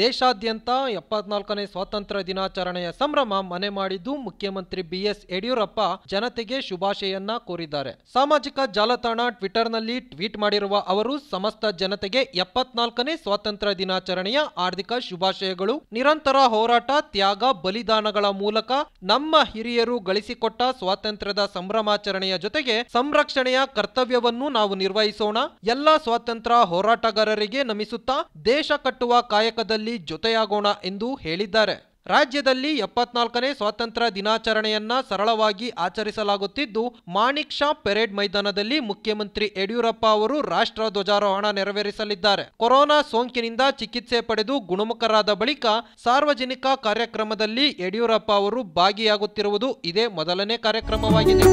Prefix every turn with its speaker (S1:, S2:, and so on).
S1: ದೇಶಾದ್ಯಂತ ಎಪ್ಪತ್ನಾಲ್ಕನೇ ಸ್ವಾತಂತ್ರ್ಯ ದಿನಾಚರಣೆಯ ಸಂಭ್ರಮ ಮನೆ ಮಾಡಿದ್ದು ಮುಖ್ಯಮಂತ್ರಿ ಬಿಎಸ್ ಯಡಿಯೂರಪ್ಪ ಜನತೆಗೆ ಶುಭಾಶಯನ್ನ ಕೋರಿದ್ದಾರೆ. ಸಾಮಾಜಿಕ ಜಾಲತಾಣ ಟ್ವಿಟರ್ನಲ್ಲಿ ಟ್ವೀಟ್ ಮಾಡಿರುವ ಅವರು, ಸಮಸ್ತ ಜನತೆಗೆ ಎಪ್ಪತ್ನಾಲ್ಕನೇ ಸ್ವಾತಂತ್ರ್ಯ ದಿನಾಚರಣೆಯ ಹಾರ್ದಿಕ ಶುಭಾಶಯಗಳು. ನಿರಂತರ ಹೋರಾಟ, ತ್ಯಾಗ, ಬಲಿದಾನಗಳ ಮೂಲಕ ನಮ್ಮ ಹಿರಿಯರು ಗಳಿಸಿಕೊಟ್ಟ ಸ್ವಾತಂತ್ರ್ಯದ ಸಂಭ್ರಮಾಚರಣೆಯ ಜೊತೆಗೆ ಸಂರಕ್ಷಣೆಯ ಕರ್ತವ್ಯವನ್ನು ನಾವು ನಿರ್ವಹಿಸೋಣ. ಎಲ್ಲ ಸ್ವಾತಂತ್ರ್ಯ ಹೋರಾಟಗಾರರಿಗೆ ನಮಿಸುತ್ತಾ ದೇಶ ಕಟ್ಟುವ ಕಾಯಕದಲ್ಲಿ ಜೊತೆಯಾಗೋಣ ಎಂದು ಹೇಳಿದ್ದಾರೆ. ರಾಜ್ಯದಲ್ಲಿ ಎಪ್ಪತ್ನಾಲ್ಕನೇ ಸ್ವಾತಂತ್ರ್ಯ ದಿನಾಚರಣೆಯನ್ನ ಸರಳವಾಗಿ ಆಚರಿಸಲಾಗುತ್ತಿದ್ದು, ಮಾಣಿಕ್ ಶಾ ಪೆರೇಡ್ ಮೈದಾನದಲ್ಲಿ ಮುಖ್ಯಮಂತ್ರಿ ಯಡಿಯೂರಪ್ಪ ಅವರು ರಾಷ್ಟ್ರ ಧ್ವಜಾರೋಹಣ ನೆರವೇರಿಸಲಿದ್ದಾರೆ. ಕೊರೋನಾ ಸೋಂಕಿನಿಂದ ಚಿಕಿತ್ಸೆ ಪಡೆದು ಗುಣಮುಖರಾದ ಬಳಿಕ ಸಾರ್ವಜನಿಕ ಕಾರ್ಯಕ್ರಮದಲ್ಲಿ ಯಡಿಯೂರಪ್ಪ ಅವರು ಭಾಗಿಯಾಗುತ್ತಿರುವುದು ಇದೇ ಮೊದಲನೇ ಕಾರ್ಯಕ್ರಮವಾಗಿದೆ.